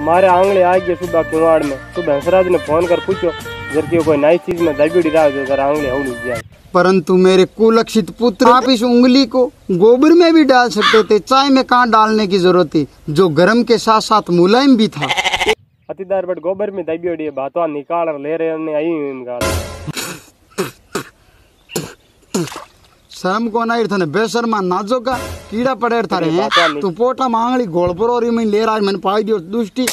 मारे आंगले आ गए सुबह किवाड़ में। सुबह हंसराज ने फ़ोन कर पूछो जर की कोई नई चीज़ में दबी रहा जो जरा आंगले हवली जाए। परंतु मेरे कुलक्षित पुत्र आप इस उंगली को गोबर में भी डाल सकते थे चाय में कहाँ डालने की ज़रूरत थी जो गर्म के साथ साथ मुलायम भी था। अतिदार बट गोबर में दबी ओडी बातों निकाल ले रहे आई शर्म को ना था बेशर्मा नाजो का कीड़ा पड़े थारे तू पोटा मांगली गोल पर और मैं ले रहा मैंने पाई दियो दुष्टि